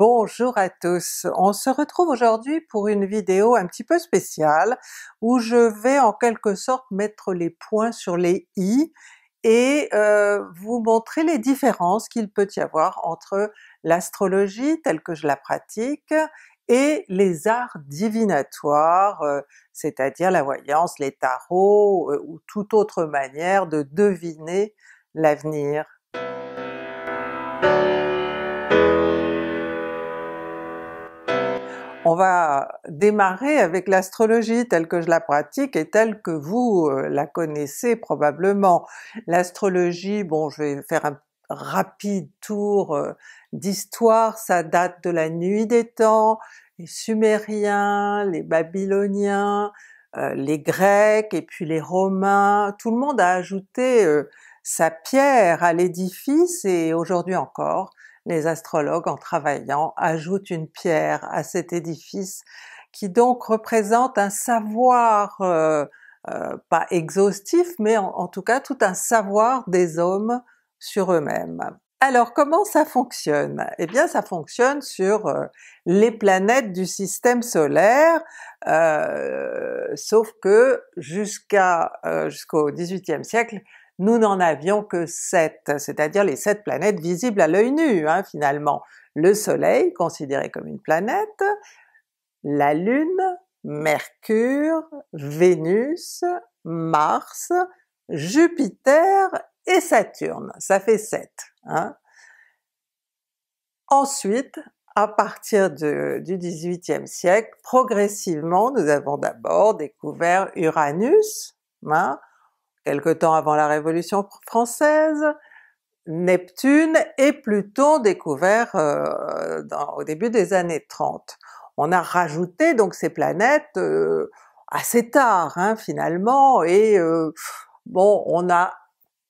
Bonjour à tous! On se retrouve aujourd'hui pour une vidéo un petit peu spéciale où je vais en quelque sorte mettre les points sur les i et euh, vous montrer les différences qu'il peut y avoir entre l'astrologie telle que je la pratique et les arts divinatoires, euh, c'est-à-dire la voyance, les tarots euh, ou toute autre manière de deviner l'avenir. On va démarrer avec l'astrologie telle que je la pratique et telle que vous euh, la connaissez probablement. L'astrologie, bon je vais faire un rapide tour euh, d'histoire, ça date de la nuit des temps, les Sumériens, les Babyloniens, euh, les Grecs et puis les Romains, tout le monde a ajouté sa pierre à l'édifice et aujourd'hui encore, les astrologues en travaillant ajoutent une pierre à cet édifice qui donc représente un savoir, euh, euh, pas exhaustif, mais en, tout cas tout un savoir des hommes sur eux-mêmes. Alors comment ça fonctionne? Eh bien ça fonctionne sur euh, les planètes du système solaire, sauf que jusqu'à jusqu'au 18e siècle, nous n'en avions que sept, c'est-à-dire les sept planètes visibles à l'œil nu hein, finalement. Le Soleil, considéré comme une planète, la Lune, Mercure, Vénus, Mars, Jupiter et Saturne, ça fait sept. Hein. Ensuite, à partir du XVIIIe siècle, progressivement nous avons d'abord découvert Uranus, hein, quelque temps avant la Révolution française, Neptune et Pluton découvert euh, au début des années 30. On a rajouté donc ces planètes euh, assez tard hein, finalement, et euh, bon on a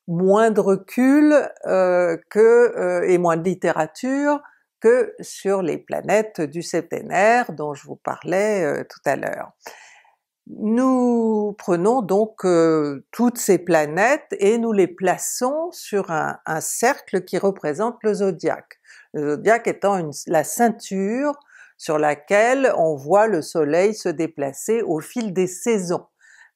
moins de recul que et moins de littérature que sur les planètes du septénaire dont je vous parlais tout à l'heure. Nous prenons donc euh, toutes ces planètes et nous les plaçons sur un, cercle qui représente le zodiaque. Le zodiaque étant la ceinture sur laquelle on voit le soleil se déplacer au fil des saisons.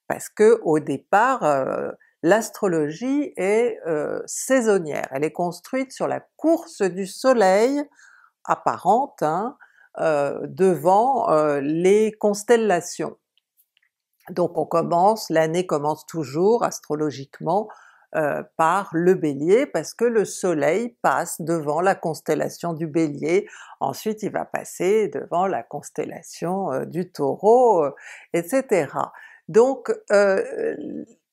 Parce que au départ, euh, l'astrologie est euh, saisonnière, elle est construite sur la course du soleil apparente hein, devant les constellations. Donc on commence, l'année commence toujours astrologiquement euh, par le Bélier parce que le soleil passe devant la constellation du Bélier, ensuite il va passer devant la constellation euh, du Taureau, euh, etc. Donc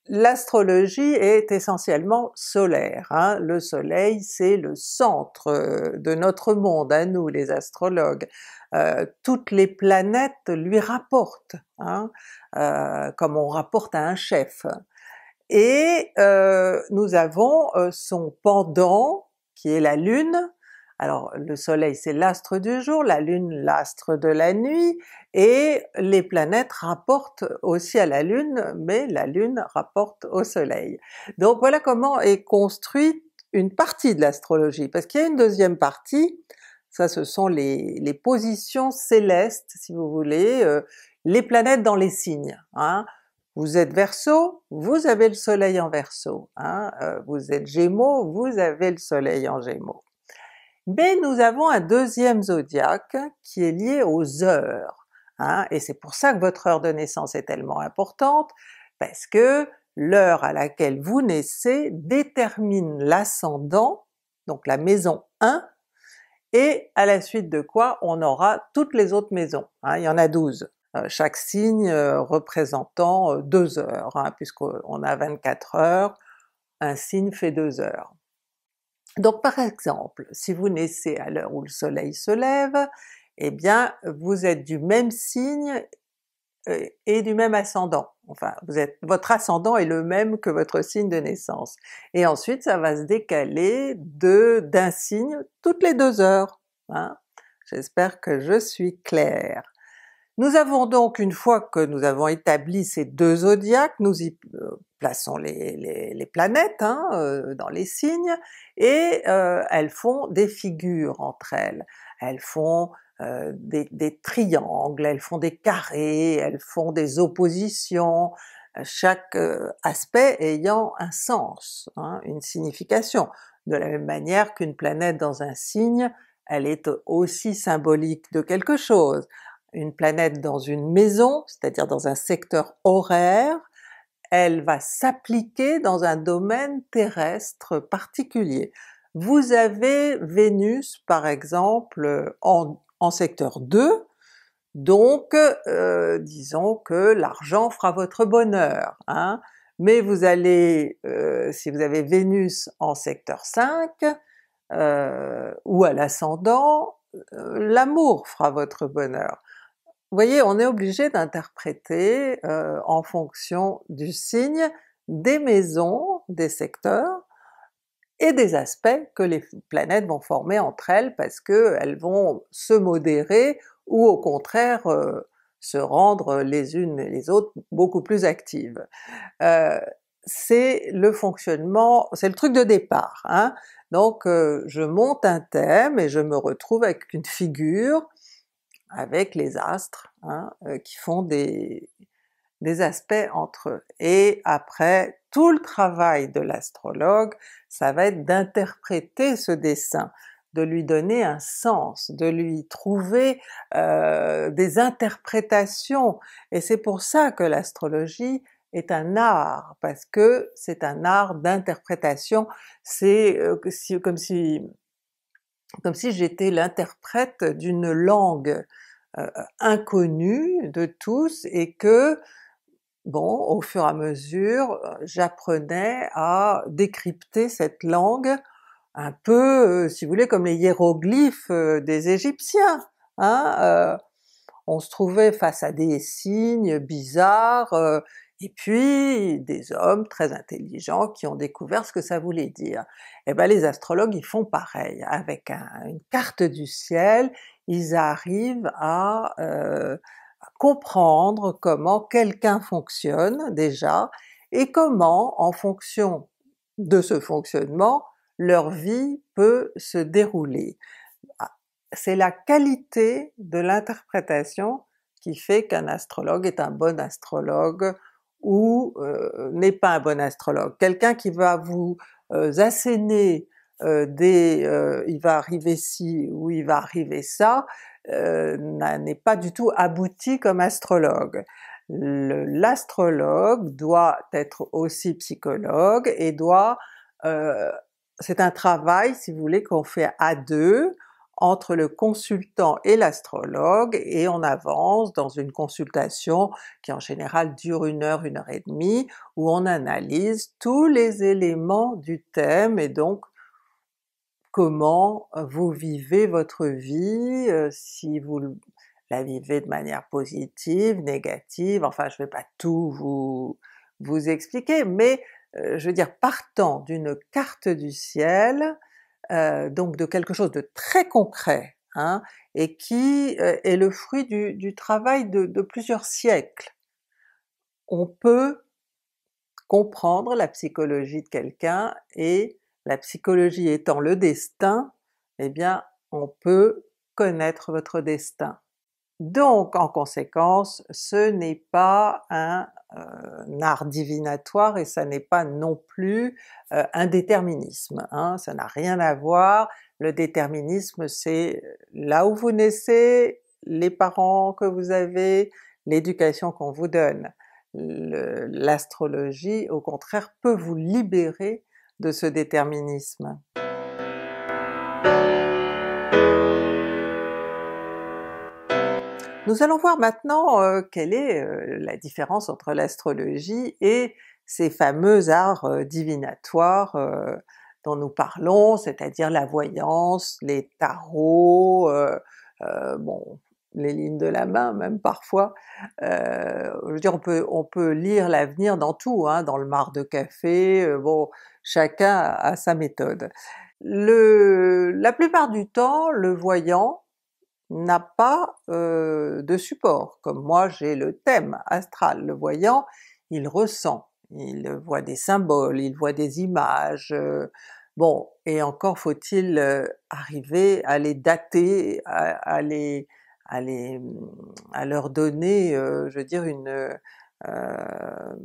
l'astrologie est essentiellement solaire. Hein. Le soleil c'est le centre de notre monde à nous les astrologues. Euh, toutes les planètes lui rapportent, hein, euh, comme on rapporte à un chef. Et euh, nous avons son pendant qui est la Lune, alors le soleil c'est l'astre du jour, la Lune l'astre de la nuit, et les planètes rapportent aussi à la Lune, mais la Lune rapporte au soleil. Donc voilà comment est construite une partie de l'astrologie, parce qu'il y a une deuxième partie ça ce sont les, positions célestes si vous voulez, euh, les planètes dans les signes. Hein. Vous êtes Verseau, vous avez le soleil en Verseau. Hein. Euh, vous êtes Gémeaux, vous avez le soleil en Gémeaux. Mais nous avons un deuxième zodiaque qui est lié aux heures, hein, et c'est pour ça que votre heure de naissance est tellement importante, parce que l'heure à laquelle vous naissez détermine l'ascendant, donc la maison 1 et à la suite de quoi on aura toutes les autres maisons, hein, il y en a 12, euh, chaque signe euh, représentant euh, deux heures, hein, puisqu'on a 24 heures, un signe fait deux heures. Donc par exemple, si vous naissez à l'heure où le soleil se lève, eh bien vous êtes du même signe et du même ascendant. Enfin, votre ascendant est le même que votre signe de naissance. Et ensuite ça va se décaler d'un signe toutes les deux heures. Hein. J'espère que je suis claire. Nous avons donc, une fois que nous avons établi ces deux zodiacs, nous y euh, plaçons les, planètes hein, dans les signes, et elles font des figures entre elles. Elles font des, triangles, elles font des carrés, elles font des oppositions, chaque aspect ayant un sens, hein, une signification. De la même manière qu'une planète dans un signe, elle est aussi symbolique de quelque chose. Une planète dans une maison, c'est-à-dire dans un secteur horaire, elle va s'appliquer dans un domaine terrestre particulier. Vous avez Vénus par exemple en, secteur 2, donc euh, disons que l'argent fera votre bonheur, hein? mais vous allez, euh, si vous avez Vénus en secteur 5, euh, ou à l'ascendant, l'amour fera votre bonheur. Vous voyez, on est obligé d'interpréter en fonction du signe des maisons, des secteurs, et des aspects que les planètes vont former entre elles parce qu'elles vont se modérer ou au contraire euh, se rendre les unes et les autres beaucoup plus actives. Euh, c'est le fonctionnement, c'est le truc de départ. Hein? Donc euh, je monte un thème et je me retrouve avec une figure, avec les astres, hein, qui font des, des aspects entre eux. Et après, tout le travail de l'astrologue, ça va être d'interpréter ce dessin, de lui donner un sens, de lui trouver euh, des interprétations, et c'est pour ça que l'astrologie est un art, parce que c'est un art d'interprétation, c'est euh, comme si comme si j'étais l'interprète d'une langue euh, inconnue de tous et que bon, au fur et à mesure, euh, j'apprenais à décrypter cette langue un peu, euh, si vous voulez, comme les hiéroglyphes des Égyptiens. Hein? on se trouvait face à des signes bizarres, et puis des hommes très intelligents qui ont découvert ce que ça voulait dire. Et eh ben les astrologues ils font pareil, avec une carte du ciel, ils arrivent à comprendre comment quelqu'un fonctionne déjà, et comment en fonction de ce fonctionnement, leur vie peut se dérouler. Ah, c'est la qualité de l'interprétation qui fait qu'un astrologue est un bon astrologue ou euh, n'est pas un bon astrologue. Quelqu'un qui va vous euh, asséner euh, des il va arriver ci ou il va arriver ça, euh, n'est pas du tout abouti comme astrologue. L'astrologue doit être aussi psychologue et doit... Euh, c'est un travail, si vous voulez, qu'on fait à deux, entre le consultant et l'astrologue, et on avance dans une consultation qui en général dure une heure, une heure et demie, où on analyse tous les éléments du thème et donc comment vous vivez votre vie, si vous la vivez de manière positive, négative, enfin je ne vais pas tout vous, vous expliquer, mais je veux dire partant d'une carte du ciel, donc de quelque chose de très concret, hein, et qui est le fruit du, travail de plusieurs siècles. On peut comprendre la psychologie de quelqu'un et la psychologie étant le destin, eh bien on peut connaître votre destin. Donc en conséquence, ce n'est pas un, euh, art divinatoire et ça n'est pas non plus euh, un déterminisme, hein, ça n'a rien à voir. Le déterminisme c'est là où vous naissez, les parents que vous avez, l'éducation qu'on vous donne. L'astrologie au contraire peut vous libérer de ce déterminisme. Nous allons voir maintenant euh, quelle est euh, la différence entre l'astrologie et ces fameux arts euh, divinatoires dont nous parlons, c'est-à-dire la voyance, les tarots, bon, les lignes de la main même parfois. je veux on peut, on peut lire l'avenir dans tout, hein, dans le mar de café, bon, chacun a sa méthode. Le, la plupart du temps, le voyant n'a pas euh, de support, comme moi j'ai le thème astral, le voyant il ressent, il voit des symboles, il voit des images, bon, et encore faut-il arriver à les dater, à, les, à, les, à leur donner, je veux dire, une, un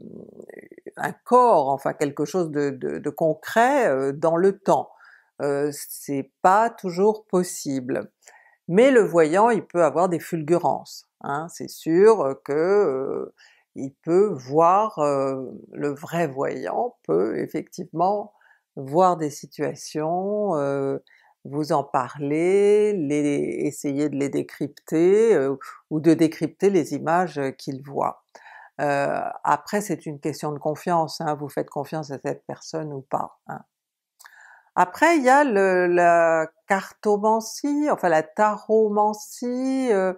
corps, enfin quelque chose de, de concret dans le temps. c'est pas toujours possible. Mais le voyant il peut avoir des fulgurances, hein, c'est sûr que il peut voir, le vrai voyant peut effectivement voir des situations, vous en parler, les, essayer de les décrypter, ou de décrypter les images qu'il voit. après c'est une question de confiance, hein, vous faites confiance à cette personne ou pas. Hein. Après il y a le, la cartomancie, enfin la taromancie, euh,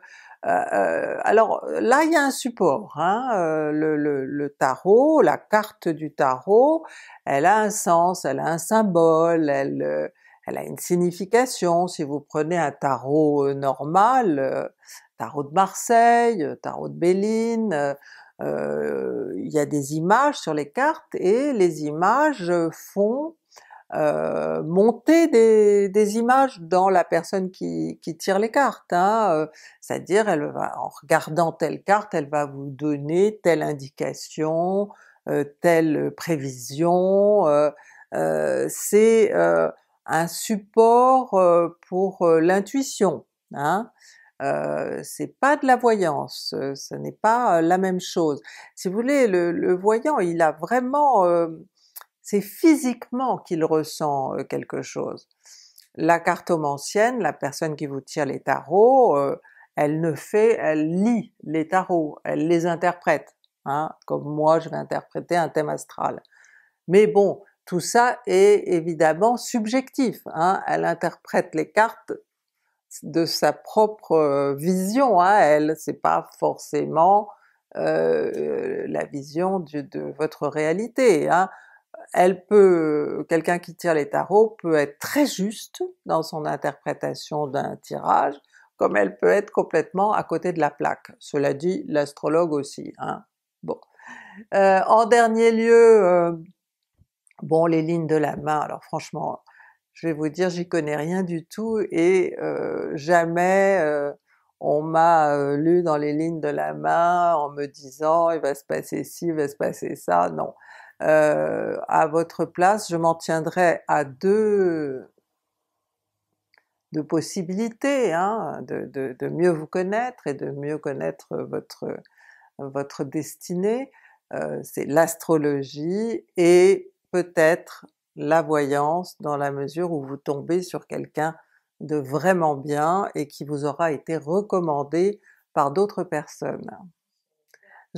euh, euh, alors là il y a un support, hein, le, le, tarot, la carte du tarot, elle a un sens, elle a un symbole, elle, elle a une signification. Si vous prenez un tarot normal, tarot de Marseille, tarot de Béline, il y a des images sur les cartes et les images font euh, monter des, images dans la personne qui, qui tire les cartes, hein, euh, c'est-à-dire elle va, en regardant telle carte, elle va vous donner telle indication, euh, telle prévision, c'est un support pour l'intuition, hein. c'est pas de la voyance, ce n'est pas la même chose. Si vous voulez, le, le voyant il a vraiment c'est physiquement qu'il ressent quelque chose. La cartomancienne, la personne qui vous tire les tarots, elle ne fait, elle lit les tarots, elle les interprète, hein, comme moi je vais interpréter un thème astral. Mais bon, tout ça est évidemment subjectif, hein, elle interprète les cartes de sa propre vision à elle, c'est pas forcément la vision de votre réalité. Hein elle peut, quelqu'un qui tire les tarots peut être très juste dans son interprétation d'un tirage, comme elle peut être complètement à côté de la plaque. Cela dit, l'astrologue aussi. Hein. Bon. Euh, en dernier lieu, euh, bon les lignes de la main, alors franchement, je vais vous dire, j'y connais rien du tout et euh, jamais on m'a lu dans les lignes de la main en me disant il va se passer ci, il va se passer ça, non. Euh, à votre place, je m'en tiendrais à deux, possibilités, hein, de, mieux vous connaître et de mieux connaître votre, votre destinée, euh, c'est l'astrologie et peut-être la voyance dans la mesure où vous tombez sur quelqu'un de vraiment bien et qui vous aura été recommandé par d'autres personnes.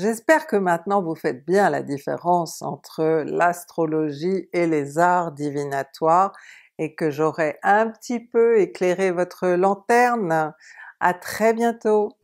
J'espère que maintenant vous faites bien la différence entre l'astrologie et les arts divinatoires et que j'aurai un petit peu éclairé votre lanterne. À très bientôt!